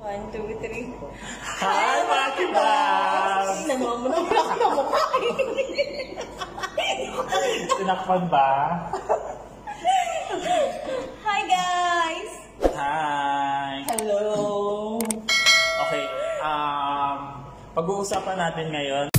One, two, three. Hi, mga kibab! Namamuna mo ako ng mukha. Ba? Hi, guys! Hi! Hello! Okay, um, pag-uusapan natin ngayon